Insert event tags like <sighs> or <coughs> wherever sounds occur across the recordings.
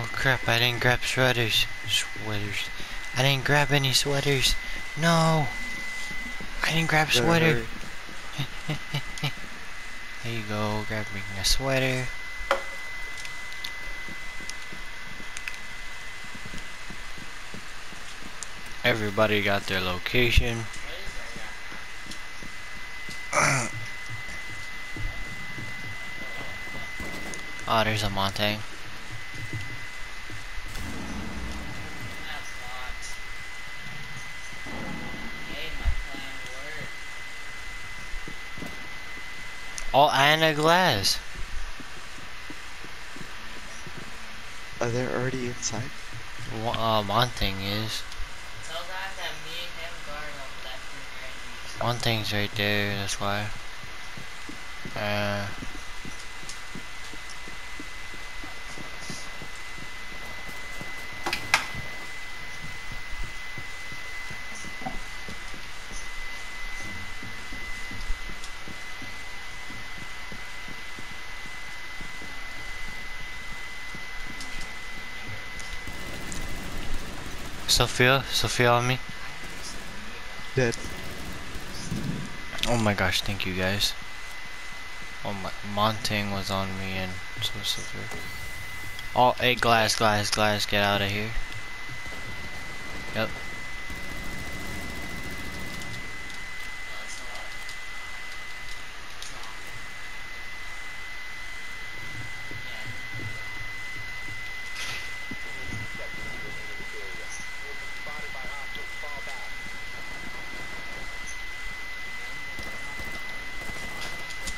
Oh crap, I didn't grab sweaters. Sweaters. I didn't grab any sweaters. No! I didn't grab sweater. <laughs> there you go, grab me a sweater. Everybody got their location. Oh, there's a Montagne. That's locked. Hey, my plan worked. Oh, and a Glaz. Are they already inside? Wa- Uh, Montagne is. Tell that that me and him guard up that thing right One thing's right there, that's why. Uh, Zofia, Zofia on me. Dead. Oh my gosh, thank you guys. Oh my, Montagne was on me and so Zofia. Oh, hey, Glaz, Glaz, Glaz, get out of here. Yep.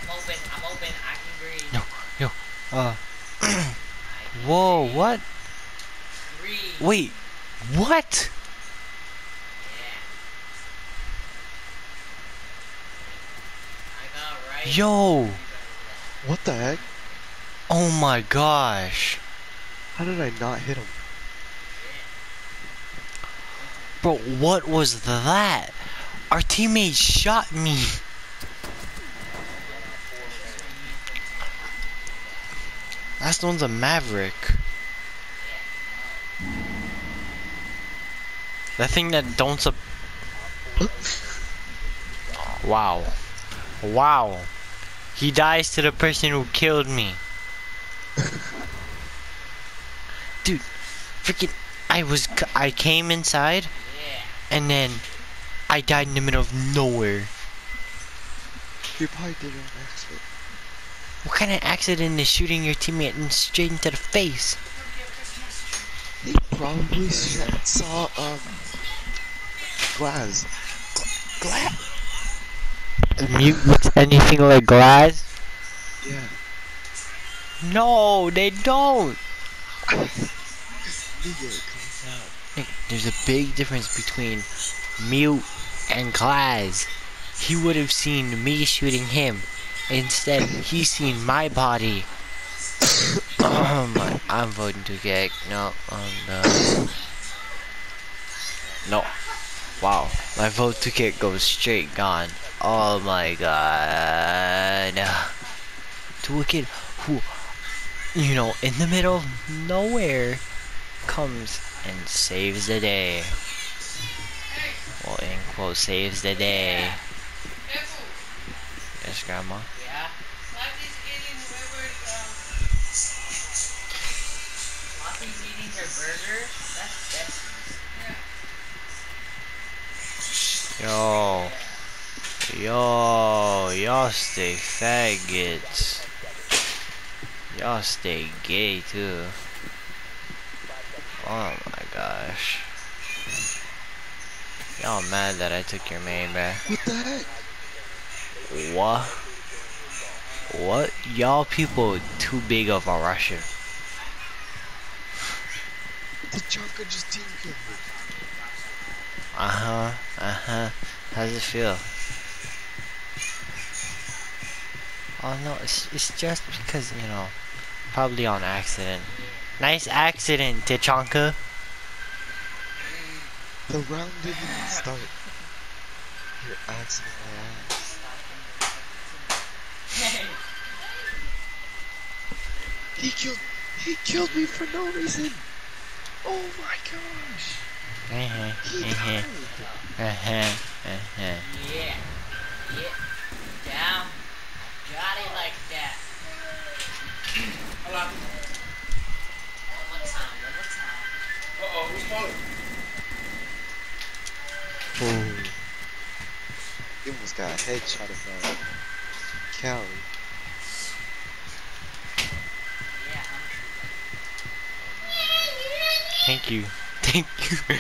I'm open, I'm open, I can breathe. No. Uh, I whoa, what? breathe. Wait, what? Yeah. I got right. Yo, What the heck? oh my gosh. How did I not hit him? Bro, what was that? Our teammate shot me. That one's a maverick. That thing that don't sup- Wow. Wow. He dies to the person who killed me. <laughs> Dude, freaking I was I came inside and then I died in the middle of nowhere. You probably did it on accident. What kind of accident is shooting your teammate and straight into the face? They probably saw, um, Glaz. Glaz? Mute looks anything like Glaz? Yeah. No, they don't. Nigga, comes out. Nick, There's a big difference between mute and Glaz. He would have seen me shooting him. Instead, he seen my body. <coughs> oh my, I'm voting to get no on the. No. Wow, my vote ticket goes straight gone. Oh my god. To a kid who, you know, in the middle of nowhere, comes and saves the day. Well, in quote, saves the day. Yes, Grandma. That's Bessie's. Yo. Yo. Y'all stay faggots. Y'all stay gay too. Oh my gosh. Y'all mad that I took your main back. What the heck? What? What? Y'all people too big of a Russian. Tachanka just team killed me. Uh-huh. Uh-huh. How does it feel? Oh no, it's, it's just because, you know, probably on accident. Nice accident, Tachanka. The round didn't even start. My ass. He killed. He killed me for no reason. Oh my gosh. Uh-huh, uh-huh, uh-huh, uh-huh. yeah. Yeah. Down. Got it like that. Hello. One more time. One more time. Uh-oh, who's calling? Oh. He almost got a headshot of uh, Callie. Thank you. Thank you.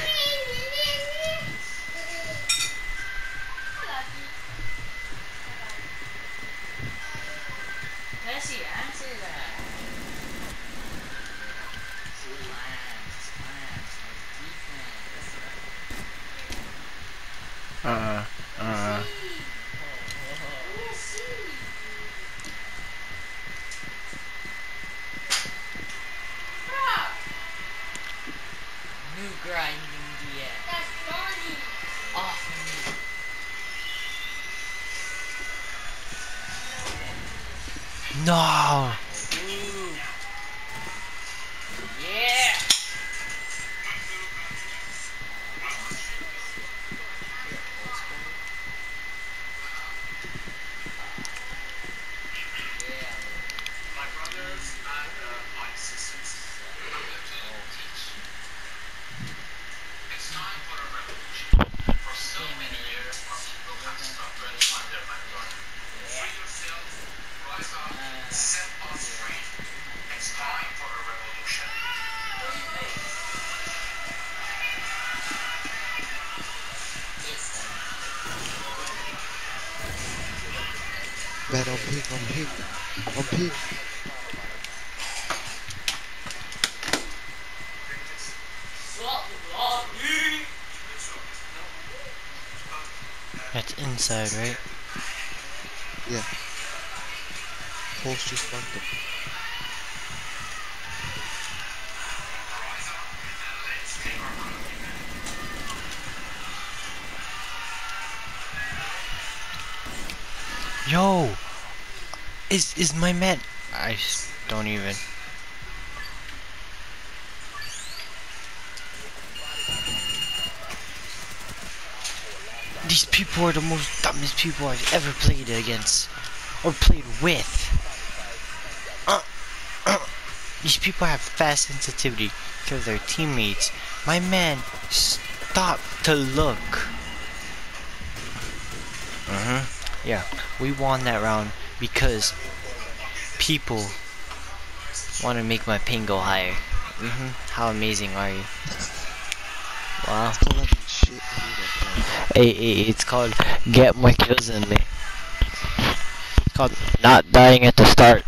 No. That's inside, right? Yeah. Pulse just marked him. Yo, is is my man? I don't even. These people are the most dumbest people I've ever played against or played with. Uh, uh, these people have fast sensitivity to their teammates. My man stop to look. Huh. Yeah, we won that round because people want to make my ping go higher. hmm How amazing are you? Wow. Still having shit in it. Hey, hey, it's called Get More Kills Than Me. It's called Not Dying at the Start.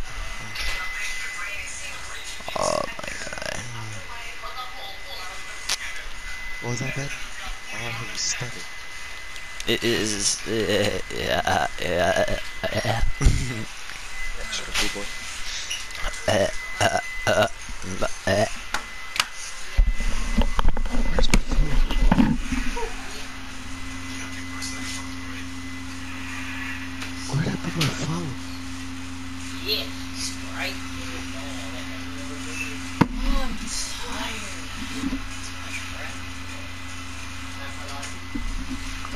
Oh my god. What was that, Ben? Oh, he was stunning. It is. Uh, yeah, yeah, yeah. Shut up, boy. uh, uh, uh, uh. Where's my phone? Where'd I put my phone? Yeah, Sprite. Oh, I'm tired. Too much breath. Hold on.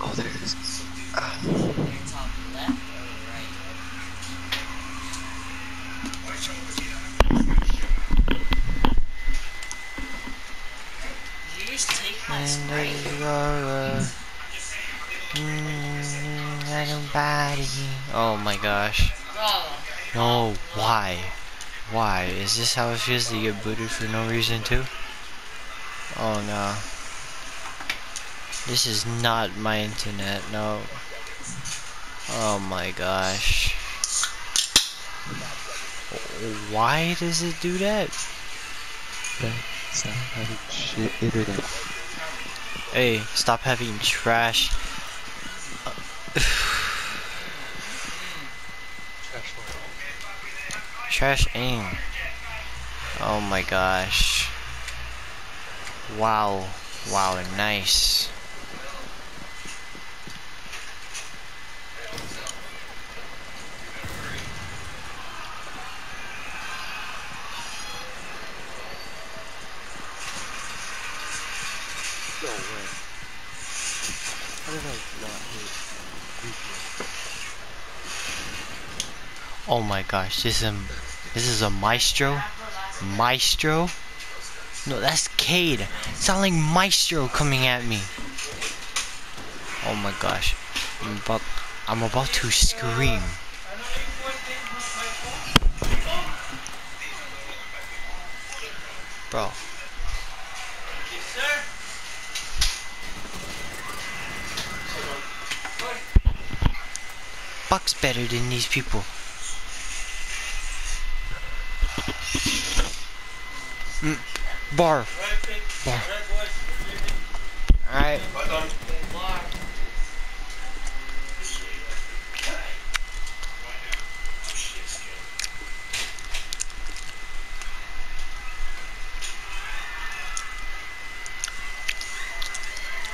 Oh, there it is. Ah, Your top left or right? Did you just take my And Sprite? you are mm, nobody. Oh my gosh. No, why? Why? Is this how it feels to get booted for no reason too? Oh no. This is not my internet, no. Oh my gosh. Why does it do that? Stop having shit internet. Hey, stop having trash. Trash phone. Trash aim. Oh my gosh. Wow. Wow, nice. Gosh, this is a, this is a maestro? Maestro? No, that's Kaid. Not like Maestro coming at me. Oh my gosh. I'm about, I'm about to scream. Bro. Buck's better than these people. Mm, bar. Bar. Alright.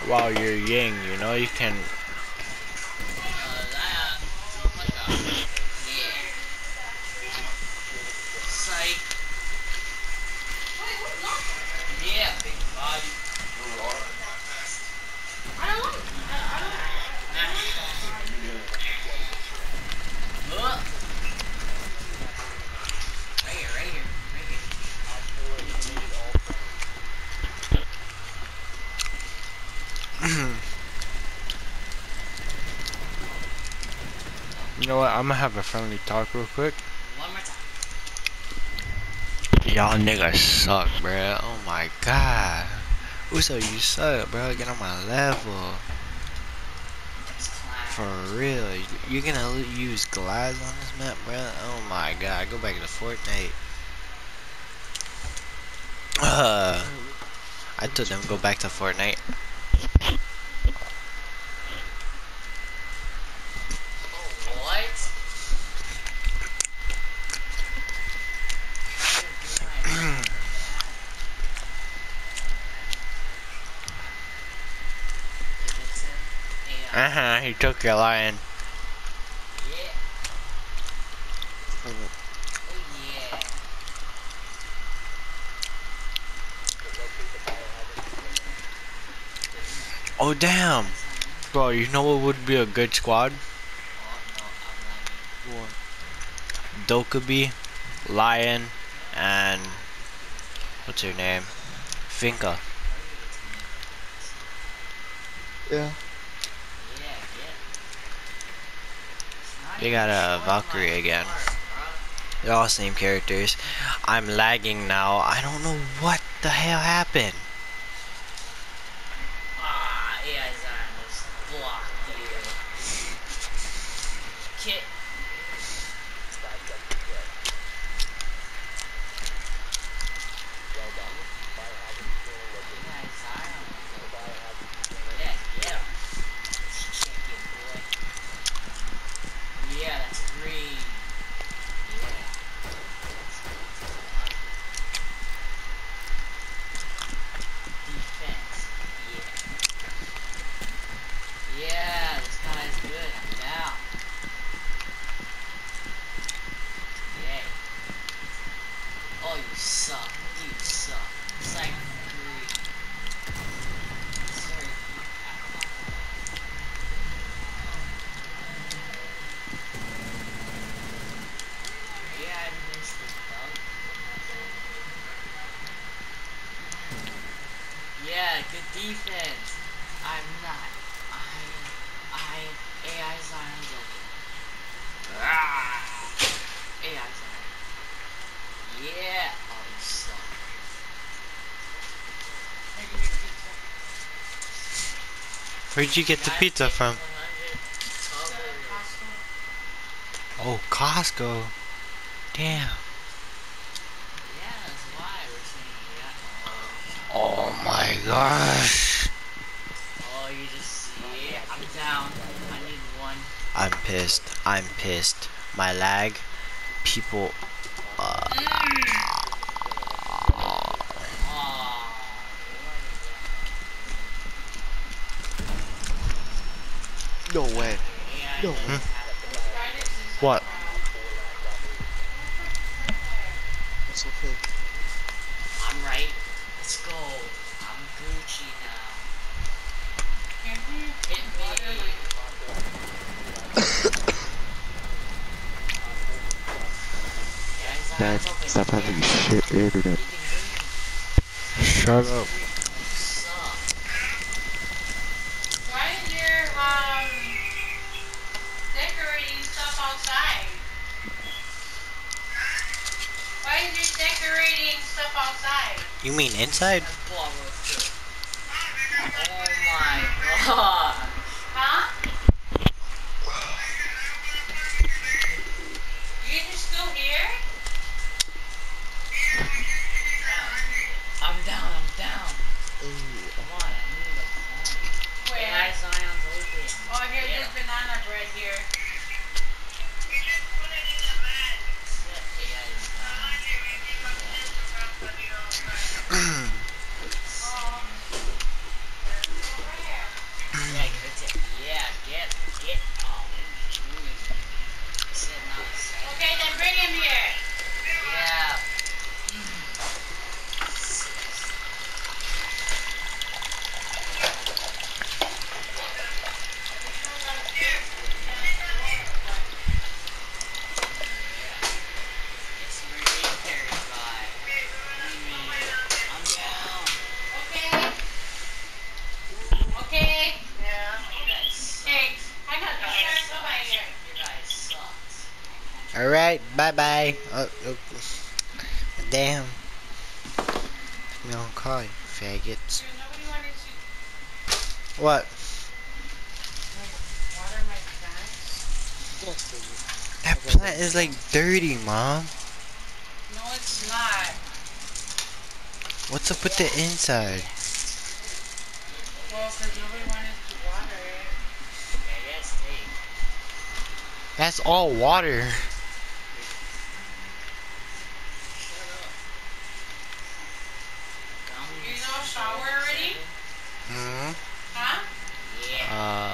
Wow, you're Yang, you know, you can Uh, Zion. What the? Yeah. Psych. Yeah, big body. Look. Right here, right here, right here. You know what? I'm gonna have a friendly talk real quick. One more time. Y'all niggas suck, bruh. Oh my god. Uso, you suck, bro. Get on my level. For real. You're gonna use Glaz on this map, bruh? Oh my god. Go back to Fortnite. Uh, <sighs> I told them go back to Fortnite. What? Uh huh. He took your lion. Yeah. Oh damn. Bro, you know what would be a good squad? No, Dokkaebi, Lion, and what's her name? Yeah, yeah. It's not They got a Valkyrie again. They're all same characters. I'm lagging now. I don't know what the hell happened. Ah, AI Zion just blocked you. Kit. AI Zion. Yeah, get him. Chicken boy. Yeah, that's green. Yeah. Defense. Yeah. Yeah, this guy's good. I'm down. Yay. Oh, you suck. You suck. It's like three. Sorry, you- I don't know. Yeah, I missed the bug. Yeah, good defense. I'm not. I, I, AI Zion joking. Ah, AI Zion. Yeah. Oh, you suck. Where'd you get the pizza from? Oh, Costco. Damn. Oh my gosh. Oh, you just. I'm down. I need one. I'm pissed. I'm pissed. My lag. People. No What? It's okay. I'm right. Let's go. I'm Gucci now. Hit me. Guys, <coughs> Dad, stop having shit internet. Shut up. Suck. Why is your um decorating stuff outside? Why is your decorating stuff outside? You mean inside? Bye bye. Oh, uh, oh. Uh, damn. Me don't call you, faggots. Dude, nobody wanted to What? water my plants. That plant is like dirty, mom. No, it's not. What's up with the inside? Well, because nobody wanted to water it. Okay, yes, take. That's all water. uh,